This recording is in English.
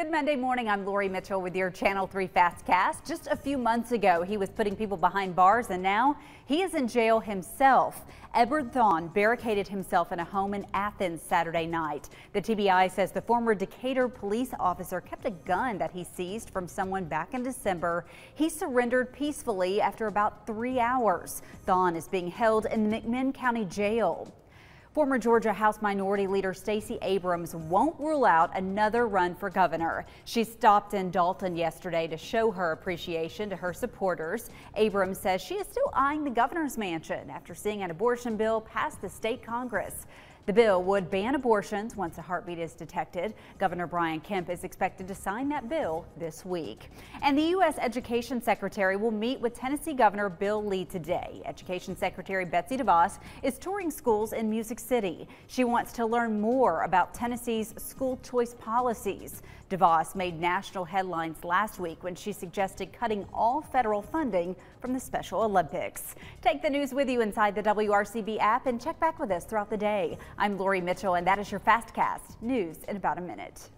Good Monday morning. I'm Lori Mitchell with your Channel 3 Fastcast. Just a few months ago, he was putting people behind bars, and now he is in jail himself. Edward Thon barricaded himself in a home in Athens Saturday night. The TBI says the former Decatur police officer kept a gun that he seized from someone back in December. He surrendered peacefully after about three hours. Thon is being held in the McMinn County Jail. Former Georgia House Minority Leader Stacey Abrams won't rule out another run for governor. She stopped in Dalton yesterday to show her appreciation to her supporters. Abrams says she is still eyeing the governor's mansion after seeing an abortion bill pass the state Congress. The bill would ban abortions once a heartbeat is detected. Governor Brian Kemp is expected to sign that bill this week. And the U.S. Education Secretary will meet with Tennessee Governor Bill Lee today. Education Secretary Betsy DeVos is touring schools in Music City. She wants to learn more about Tennessee's school choice policies. DeVos made national headlines last week when she suggested cutting all federal funding from the Special Olympics. Take the news with you inside the WRCB app and check back with us throughout the day. I'm Lori Mitchell, and that is your Fastcast. News in about a minute.